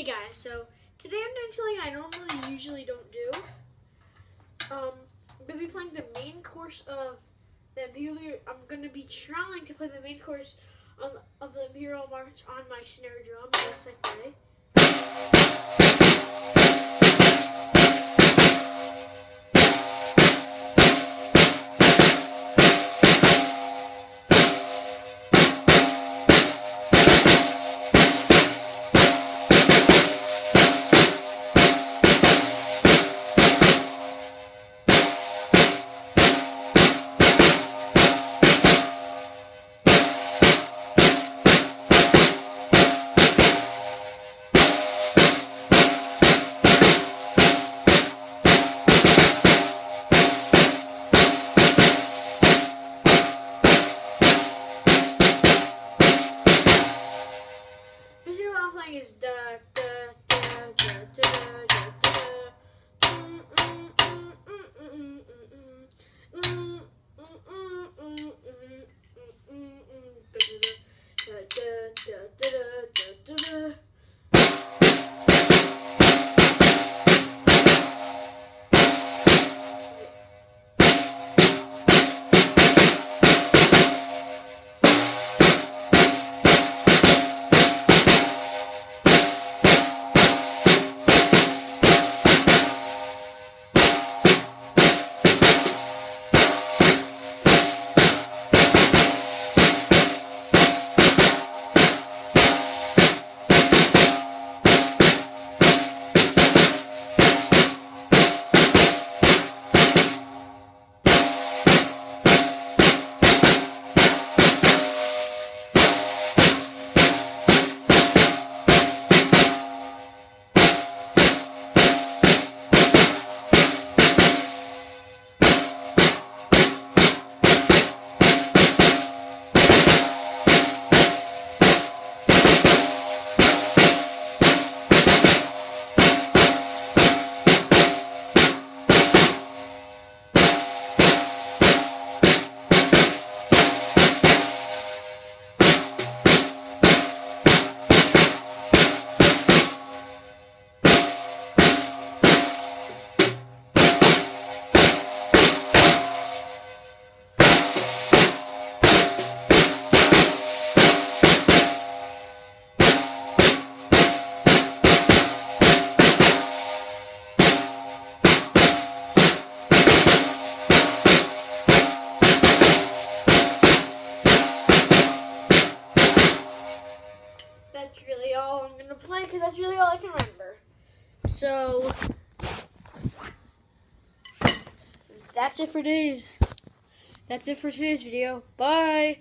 Hey guys, so today I'm doing something I normally usually don't do. Um, I'm gonna be playing the main course of the Imperial. I'm gonna be trying to play the main course on, of the Imperial March on my snare drum. Yes, I is da da da da da da da all I'm gonna play because that's really all I can remember. So that's it for today's. That's it for today's video. Bye.